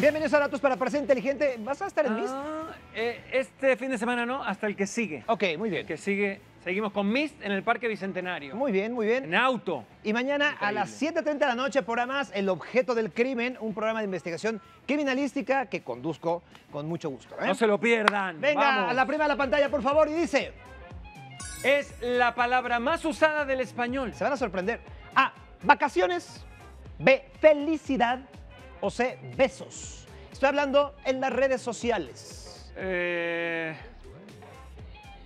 Bienvenidos a Datos para Parecer Inteligente. ¿Vas a estar en Mist? Ah, eh, este fin de semana no, hasta el que sigue. Ok, muy bien. El que sigue, seguimos con Mist en el Parque Bicentenario. Muy bien, muy bien. En auto. Y mañana a las 7.30 de la noche, programa más El Objeto del Crimen, un programa de investigación criminalística que conduzco con mucho gusto. ¿eh? No se lo pierdan. Venga, Vamos. a la primera de la pantalla, por favor, y dice, Es la palabra más usada del español. se van a sorprender. A, vacaciones. B, felicidad. O C, besos. Estoy hablando en las redes sociales. Eh,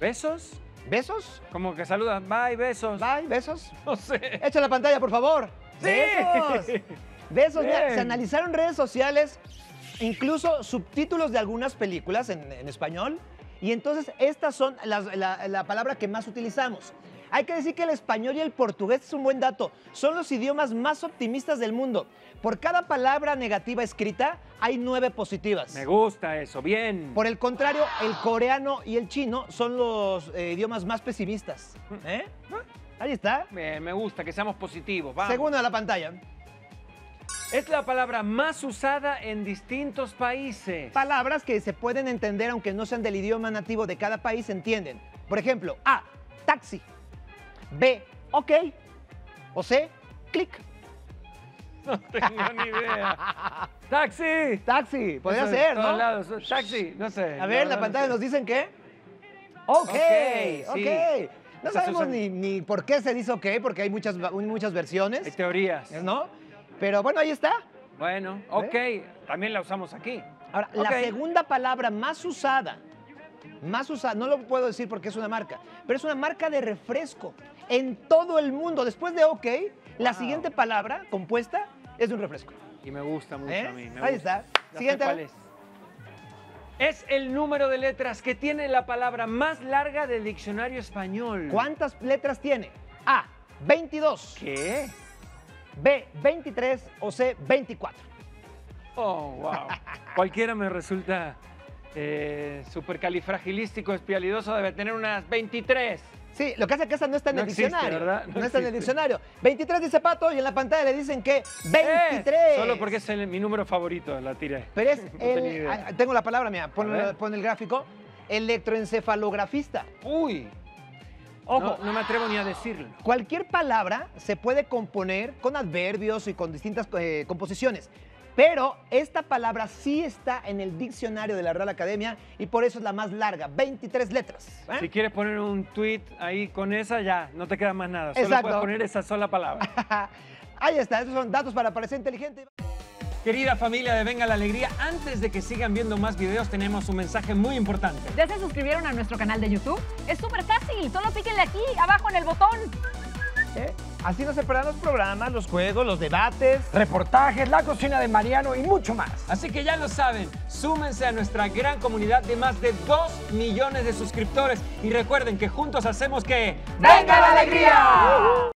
¿Besos? ¿Besos? Como que saludan. Bye, besos. Bye, besos. No sé. Echa la pantalla, por favor. Sí. Besos. Besos. Mira, se analizaron redes sociales, incluso subtítulos de algunas películas en, en español. Y entonces estas son las- la, la palabra que más utilizamos. Hay que decir que el español y el portugués es un buen dato. Son los idiomas más optimistas del mundo. Por cada palabra negativa escrita hay nueve positivas. Me gusta eso. Bien. Por el contrario, el coreano y el chino son los eh, idiomas más pesimistas. ¿Eh? Ahí está. Bien, me gusta que seamos positivos. Vamos. Segundo de la pantalla. Es la palabra más usada en distintos países. Palabras que se pueden entender aunque no sean del idioma nativo de cada país, se entienden. Por ejemplo, A, taxi. B, ok. O C, clic. No tengo ni idea. ¡Taxi! Taxi, podría Eso ser, ¿no? lados. Taxi, no sé. A ver, la no pantalla sé. nos dicen que. Ok, ok. Ok, sí. No sabemos ni, ni por qué se dice ok, porque hay muchas, muchas Hay versiones, teorías. ¿no? Pero bueno, ahí está. Bueno, ok. También la usamos aquí. Ahora, la segunda palabra más usada, más usada, no lo puedo decir porque es una marca, pero es una marca de refresco en todo el mundo. Después de OK, la Wow. siguiente palabra compuesta es de un refresco. Y me gusta mucho ¿Eh? a mí. me Ahí gusta. está. Siguiente. cuál es. Es el número de letras que tiene la palabra más larga del diccionario español. ¿Cuántas letras tiene? A, 22, ¿Qué? B, 23 o C, 24. Oh, wow. Cualquiera me resulta eh, supercalifragilístico, espialidoso, debe tener unas 23. Sí, lo que hace que esa no está en No el existe, diccionario. ¿verdad? No, No está en el diccionario. 23 dice Pato y en la pantalla le dicen que Eh, 23. solo porque es el- mi número favorito, la tiré. Pero es No el, ah, tengo la palabra, mira, pon, el gráfico, electroencefalografista. Uy. Ojo, No, no me atrevo ni a decirlo. cualquier palabra se puede componer con adverbios y con distintas eh, composiciones, pero esta palabra sí está en el diccionario de la Real Academia y por eso es la más larga, 23 letras. ¿eh? Si quieres poner un tweet ahí con esa, ya, no te queda más nada. Solo Exacto. puedes poner esa sola palabra. Ahí está, esos son datos para parecer inteligente. Querida familia de Venga la Alegría, antes de que sigan viendo más videos, tenemos un mensaje muy importante. ¿Ya se suscribieron a nuestro canal de YouTube? Es súper fácil, solo píquenle aquí, abajo en el botón. ¿Eh? Así no se perderán los programas, los juegos, los debates. reportajes, la cocina de Mariano y mucho más. Así que ya lo saben, súmense a nuestra gran comunidad de más de 2 millones de suscriptores y recuerden que juntos hacemos que... ¡Venga la alegría!